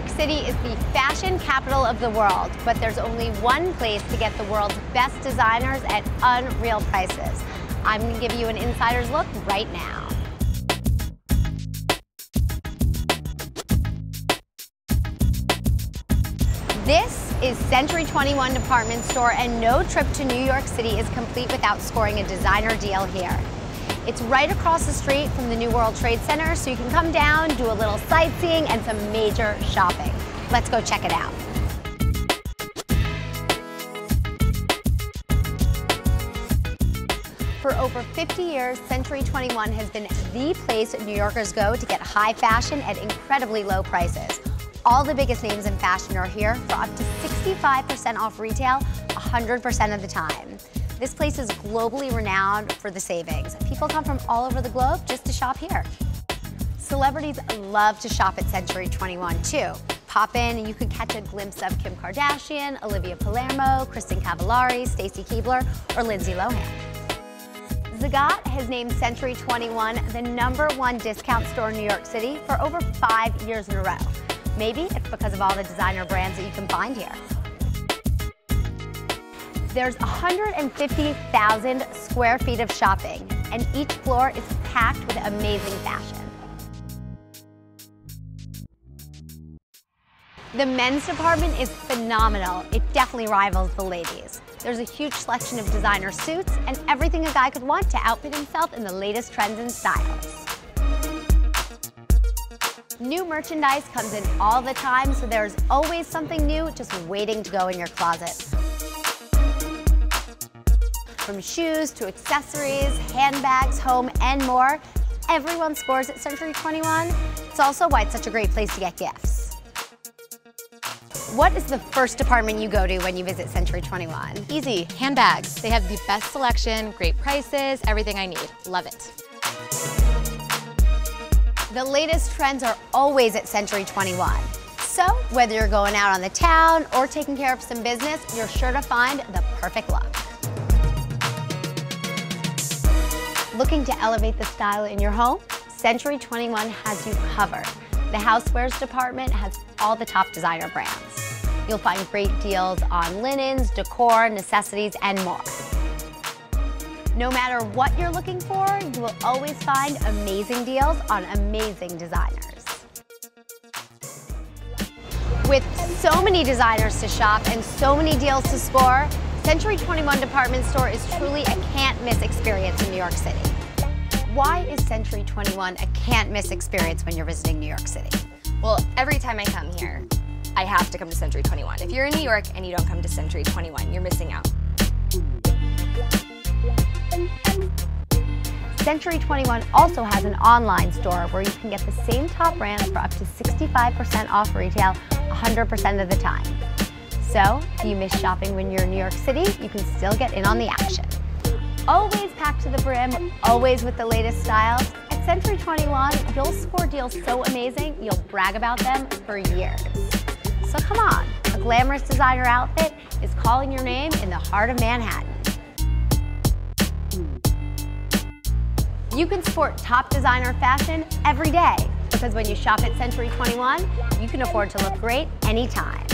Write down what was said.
York City is the fashion capital of the world, but there's only one place to get the world's best designers at unreal prices. I'm to give you an insider's look right now. This is Century 21 department store, and no trip to New York City is complete without scoring a designer deal here. It's right across the street from the New World Trade Center, so you can come down, do a little sightseeing, and some major shopping. Let's go check it out. For over 50 years, Century 21 has been the place New Yorkers go to get high fashion at incredibly low prices. All the biggest names in fashion are here for up to 65% off retail 100% of the time. This place is globally renowned for the savings. People come from all over the globe just to shop here. Celebrities love to shop at Century 21 too. Pop in and you could catch a glimpse of Kim Kardashian, Olivia Palermo, Kristin Cavallari, Stacy Keibler, or Lindsay Lohan. Zagat has named Century 21 the number one discount store in New York City for over five years in a row. Maybe it's because of all the designer brands that you can find here. There's 150,000 square feet of shopping, and each floor is packed with amazing fashion. The men's department is phenomenal. It definitely rivals the ladies. There's a huge selection of designer suits and everything a guy could want to outfit himself in the latest trends and styles. New merchandise comes in all the time, so there's always something new just waiting to go in your closet. From shoes to accessories, handbags, home, and more, everyone scores at Century 21. It's also why it's such a great place to get gifts. What is the first department you go to when you visit Century 21? Easy, handbags. They have the best selection, great prices, everything I need. Love it. The latest trends are always at Century 21. So, whether you're going out on the town or taking care of some business, you're sure to find the perfect look. Looking to elevate the style in your home? Century 21 has you covered. The housewares department has all the top designer brands. You'll find great deals on linens, decor, necessities, and more. No matter what you're looking for, you will always find amazing deals on amazing designers. With so many designers to shop and so many deals to score, Century 21 department store is truly a can't-miss experience in New York City. Why is Century 21 a can't-miss experience when you're visiting New York City? Well, every time I come here, I have to come to Century 21. If you're in New York and you don't come to Century 21, you're missing out. Century 21 also has an online store where you can get the same top brands for up to 65% off retail 100% of the time. So, if you miss shopping when you're in New York City, you can still get in on the action. Always packed to the brim, always with the latest styles. At Century 21, you'll score deals so amazing, you'll brag about them for years. So come on, a glamorous designer outfit is calling your name in the heart of Manhattan. You can sport top designer fashion every day because when you shop at Century 21, you can afford to look great anytime.